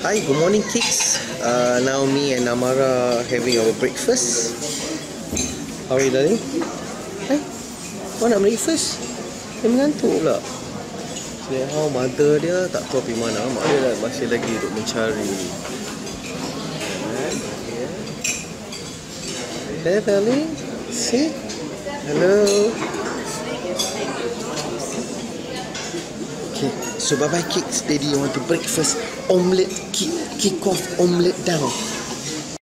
Hi, good morning kids. Uh, now me and Amara having our breakfast. How are you darling? Kau nak breakfast? Dia mengantuk pula. Dia how mother dia tak tahu pergi mana. Mak dia dah masih lagi duduk mencari. Hey, darling. See? Hello. Okay, so bye bye kids. Daddy want to breakfast omelette kick kick off omelette down.